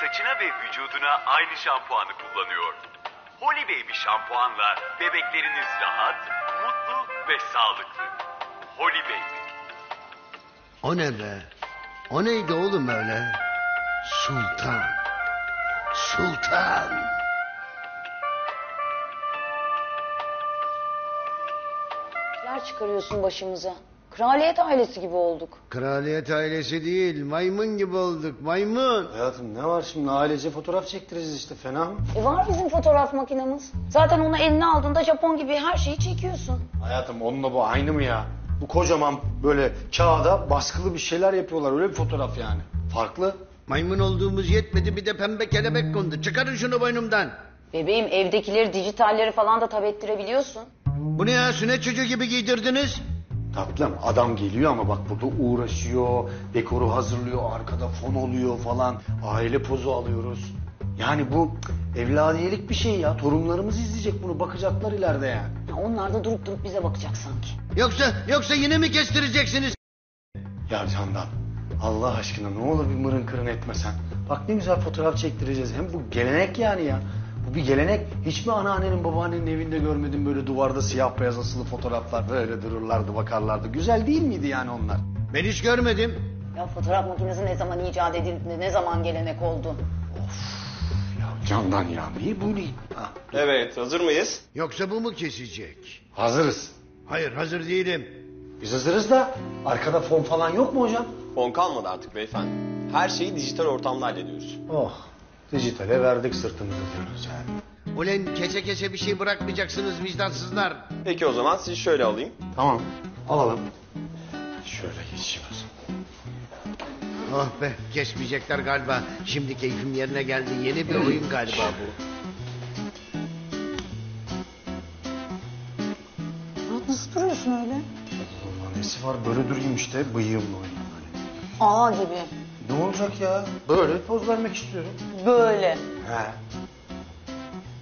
saçına ve vücuduna aynı şampuanı kullanıyor. Holy Baby şampuanla bebekleriniz rahat, mutlu ve sağlıklı. Holy Baby. O ne be? O neydi oğlum öyle? Sultan. Sultan. Neler çıkarıyorsun başımıza? Kraliyet ailesi gibi olduk. Kraliyet ailesi değil, maymun gibi olduk, maymun. Hayatım ne var şimdi ailece fotoğraf çektireceğiz işte fena mı? E var bizim fotoğraf makinamız. Zaten onu eline aldığında Japon gibi her şeyi çekiyorsun. Hayatım onunla bu aynı mı ya? Bu kocaman böyle kağıda baskılı bir şeyler yapıyorlar öyle bir fotoğraf yani. Farklı. Maymun olduğumuz yetmedi bir de pembe kelebek kondu. Çıkarın şunu boynumdan. Bebeğim evdekileri, dijitalleri falan da tab ettirebiliyorsun. Bu ne ya sünnet çocuğu gibi giydirdiniz? Tatlım adam geliyor ama bak burada uğraşıyor, dekoru hazırlıyor, arkada fon oluyor falan. Aile pozu alıyoruz. Yani bu evladiyelik bir şey ya. Torunlarımız izleyecek bunu, bakacaklar ileride yani. Ya onlar da durup durup bize bakacak sanki. Yoksa yoksa yine mi kestireceksiniz? Ya Candan, Allah aşkına ne olur bir mırın kırın etmesen. Bak ne güzel fotoğraf çektireceğiz. Hem bu gelenek yani ya. Bu bir gelenek. Hiç mi anneannenin babaannenin evinde görmedim böyle duvarda siyah beyaz asılı fotoğraflar böyle dururlardı bakarlardı. Güzel değil miydi yani onlar? Ben hiç görmedim. Ya fotoğraf makinesi ne zaman icat edildi, ne zaman gelenek oldu? Ya Candan ya niye böyle? Ha, Evet, hazır mıyız? Yoksa bu mu kesecek? hazırız. Hayır hazır değilim. Biz hazırız da arkada fon falan yok mu hocam? Fon kalmadı artık beyefendi. Her şeyi dijital ortamda hallediyoruz. Oh dijitale verdik sırtımızı diyoruz yani. Ulan kese kese bir şey bırakmayacaksınız vicdansızlar. Peki o zaman sizi şöyle alayım. Tamam alalım. Şöyle geçeyim o zaman. Oh be kesmeyecekler galiba. Şimdi keyfim yerine geldi. Yeni bir oyun galiba bu. Murat nasıl duruyorsun öyle? Allah nesi var böyle durayım işte bıyığımla oynayayım. Ağa gibi. Ne olacak ya? Böyle poz vermek istiyorum. Böyle. He.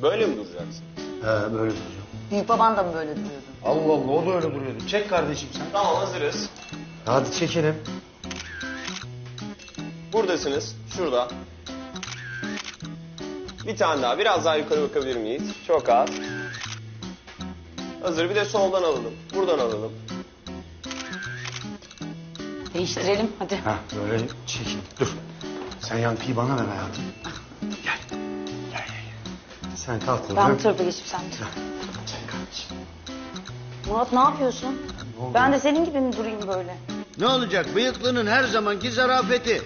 Böyle mi duracaksın? He böyle duracağım. Büyük baban da mı böyle duruyordu? Allah Allah o da öyle duruyordu. Çek kardeşim sen. Tamam hazırız. Hadi çekelim. Buradasınız. Şurada. Bir tane daha. Biraz daha yukarı bakabilir miyiz? Çok az. Hazır. Bir de soldan alalım. Buradan alalım. Değiştirelim hadi. Ha böyle çekin. Dur. Sen yankıyı bana ver hayatım. Gel. Gel gel. gel. Sen kalk Ben oradan. bu tarafa geçip sen dur. Çek kardeşim. Murat ne yapıyorsun? Ne? Ben de senin gibi mi durayım böyle? Ne olacak? Bıyıklının her zamanki zarafeti.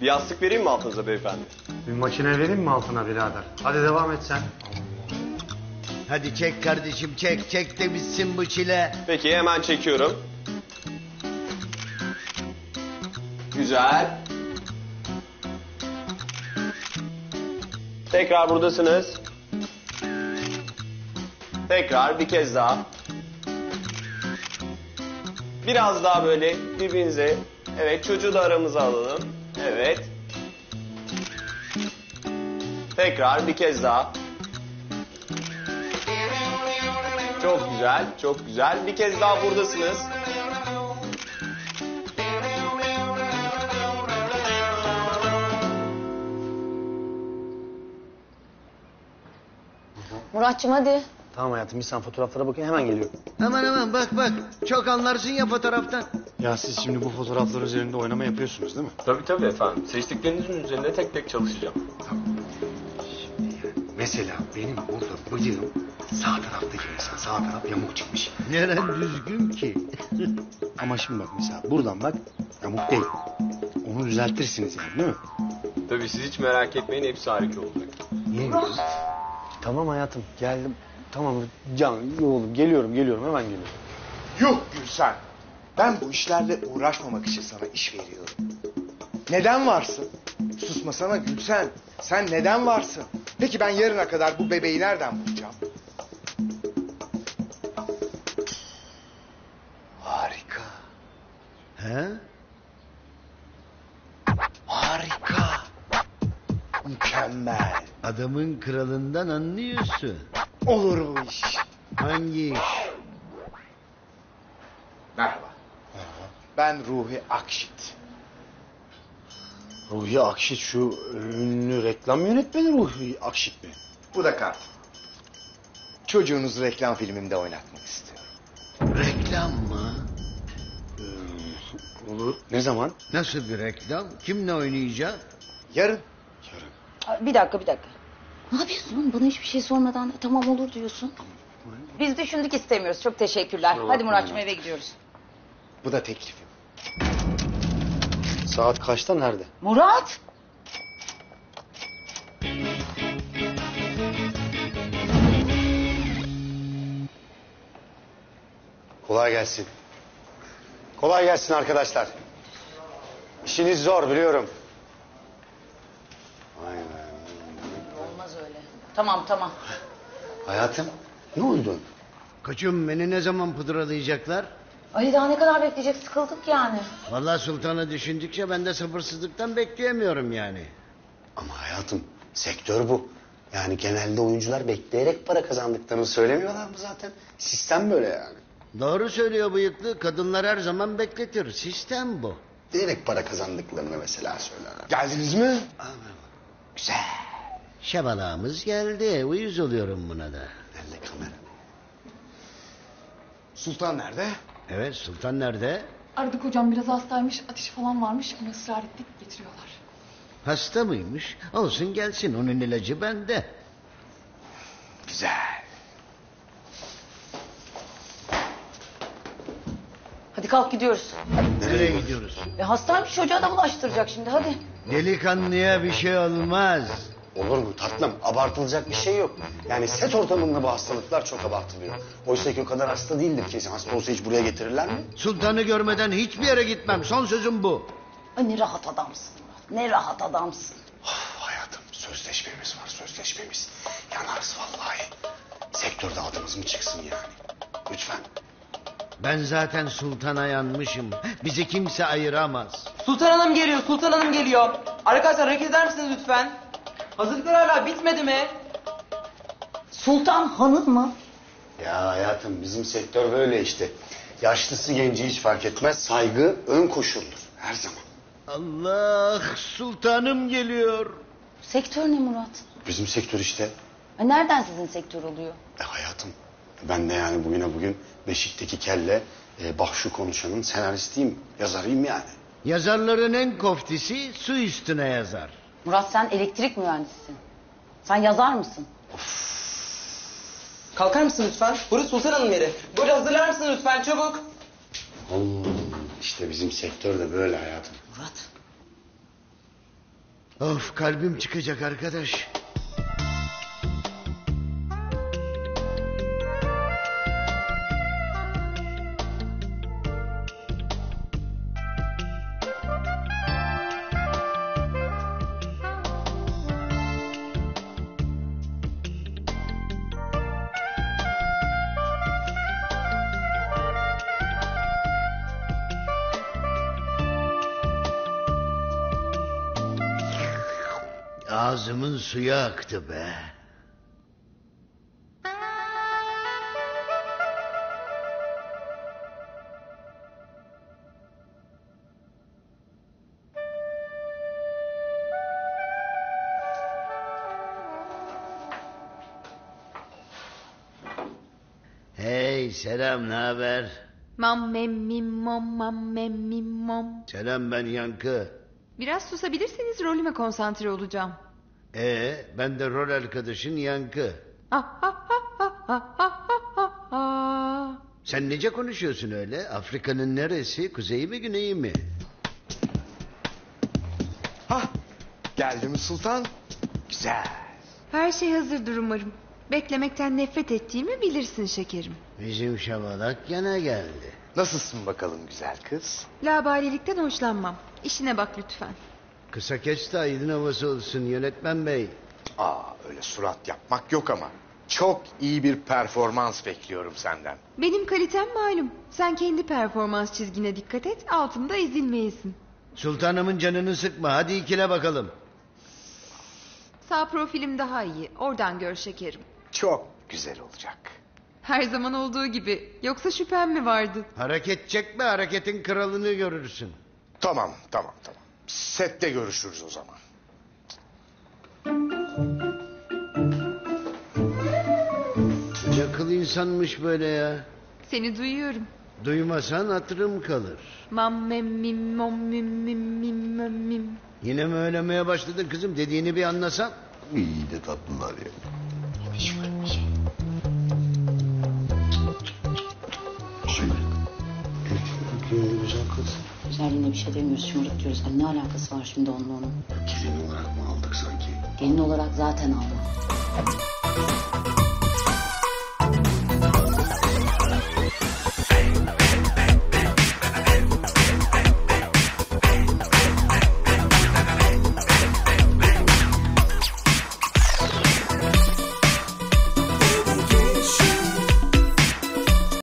Bir yastık vereyim mi altınıza beyefendi? Bir makine vereyim mi altına birader? Hadi devam et sen. Hadi çek kardeşim çek. Çek de bitsin bu çile. Peki hemen çekiyorum. Güzel. Tekrar buradasınız. Tekrar bir kez daha. Biraz daha böyle birbirinize. Evet çocuğu da aramıza alalım. Evet. Tekrar bir kez daha. Çok güzel, çok güzel. Bir kez daha buradasınız. Muratçım hadi. Tamam hayatım bir sen fotoğraflara bakın hemen geliyorum. Aman aman bak bak. Çok anlarsın ya fotoğraftan. Ya siz şimdi bu fotoğraflar üzerinde oynama yapıyorsunuz değil mi? Tabii tabii efendim. Seçtiklerinizin üzerinde tek tek çalışacağım. Mesela benim burada bıyığım sağ tarafta gibi mesela sağ taraf yamuk çıkmış. Neren düzgün ki? Ama şimdi bak mesela buradan bak yamuk değil. Onu düzeltirsiniz yani değil mi? Tabii siz hiç merak etmeyin hepsi harika olacak. Niye Tamam hayatım geldim. Tamam can oğlum geliyorum geliyorum hemen geliyorum. Yuh Gülsen. Ben bu işlerle uğraşmamak için sana iş veriyorum. Neden varsın? Susmasana Gülsen. Sen neden varsın? Peki ben yarına kadar bu bebeği nereden bulacağım? Mükemmel. Adamın kralından anlıyorsun. Olur bu iş. Hangi iş? Merhaba. Ben Ruhi Akşit. Ruhi Akşit şu ünlü reklam yönetmeni Ruhi Akşit mi? Bu da kart. Çocuğunuzu reklam filmimde oynatmak istiyorum. Reklam mı? Olur. Ne zaman? Nasıl bir reklam? Kimle oynayacak? Yarın. Bir dakika bir dakika. Ne yapıyorsun oğlum? Bana hiçbir şey sormadan tamam olur diyorsun. Biz düşündük istemiyoruz. Çok teşekkürler. Hadi Muratçım eve gidiyoruz. Bu da teklifim. Saat kaçta nerede? Murat! Kolay gelsin. Kolay gelsin arkadaşlar. İşiniz zor biliyorum. Vay be. Olmaz öyle. Tamam tamam. Hayatım ne oldu? Koçum beni ne zaman pıdralayacaklar? Ay daha ne kadar bekleyecek sıkıldık yani. Vallahi sultanı düşündükçe ben de sabırsızlıktan bekleyemiyorum yani. Ama hayatım sektör bu. Yani genelde oyuncular bekleyerek para kazandıklarını söylemiyorlar mı zaten? Sistem böyle yani. Doğru söylüyor bıyıklı. Kadınlar her zaman bekletir. Sistem bu. Diyerek para kazandıklarını mesela söylerler. Geldiniz mi? Güzel. Şabalağımız geldi. Uyuz oluyorum buna da. Nerede kamera? Sultan nerede? Evet sultan nerede? Aradık hocam biraz hastaymış, ateş falan varmış ama ısrar ettik getiriyorlar. Hasta mıymış? Olsun gelsin. Onun ilacı bende. Güzel. Hadi kalk gidiyoruz. Nereye gidiyoruz? E hastaymış çocuğa da bulaştıracak şimdi hadi. Delikanlıya bir şey olmaz. Olur mu tatlım? Abartılacak bir şey yok. Yani set ortamında bu hastalıklar çok abartılıyor. Oysa ki o kadar hasta değildir kesin. Hasta olsa hiç buraya getirirler mi? Sultanı görmeden hiçbir yere gitmem. Son sözüm bu. Ay ne rahat adamsın. Ne rahat adamsın. Of, hayatım sözleşmemiz var sözleşmemiz. Yanarız vallahi. Sektörde adımız mı çıksın yani? Lütfen. Ben zaten sultana yanmışım. Bizi kimse ayıramaz. Sultan Hanım geliyor, Sultan Hanım geliyor. Arkadaşlar hareket eder misiniz lütfen? Hazırlıklar hala bitmedi mi? Sultan hanım mı? Ya hayatım bizim sektör böyle işte. Yaşlısı genci hiç fark etmez. Saygı ön koşuldur her zaman. Allah sultanım geliyor. Sektör ne Murat? Bizim sektör işte. Ay nereden sizin sektör oluyor? E hayatım ben de yani bugüne bugün Beşik'teki kelle e, Bahşu konuşanın senaristiyim, yazarıyım yani. Yazarların en koftisi su üstüne yazar. Murat sen elektrik mühendisisin. Sen yazar mısın? Kalkar mısın lütfen? Burası Sultan Hanım yeri. Böyle hazırlar mısın lütfen çabuk? Allah, işte bizim sektör de böyle hayatım. Murat. Of kalbim çıkacak arkadaş. Ağzımın suyu aktı be. Hey selam ne haber? Mam mem mim mom mam mem mim mom. Selam ben Yankı. Biraz susabilirseniz rolüme konsantre olacağım. Ee ben de rol arkadaşın Yankı. Sen nece konuşuyorsun öyle? Afrika'nın neresi? Kuzeyi mi güneyi mi? Hah. Geldi mi sultan? Güzel. Her şey hazırdır umarım. Beklemekten nefret ettiğimi bilirsin şekerim. Bizim şabalak gene geldi. Nasılsın bakalım güzel kız? Labalilikten hoşlanmam. İşine bak lütfen. Kısa kes de aydın havası olsun yönetmen bey. Aa öyle surat yapmak yok ama. Çok iyi bir performans bekliyorum senden. Benim kalitem malum. Sen kendi performans çizgine dikkat et, altımda ezilmeyesin. Sultanımın canını sıkma hadi ikile bakalım. Sağ profilim daha iyi. Oradan gör şekerim. Çok güzel olacak. Her zaman olduğu gibi. Yoksa şüphen mi vardı? Hareket çekme hareketin kralını görürsün. Tamam tamam tamam. Sette görüşürüz o zaman. Yakıl insanmış böyle ya. Seni duyuyorum. Duymasan hatırım kalır. Mam mem mim mom mim mim mim mem mim. Yine mi öylemeye başladın kızım? Dediğini bir anlasam. İyi de tatlılar ya. Güzel kız. Güzelliğine bir şey demiyoruz şımarık diyoruz. Hani ne alakası var şimdi onunla onun? Gelin olarak mı aldık sanki? Gelin olarak zaten alma.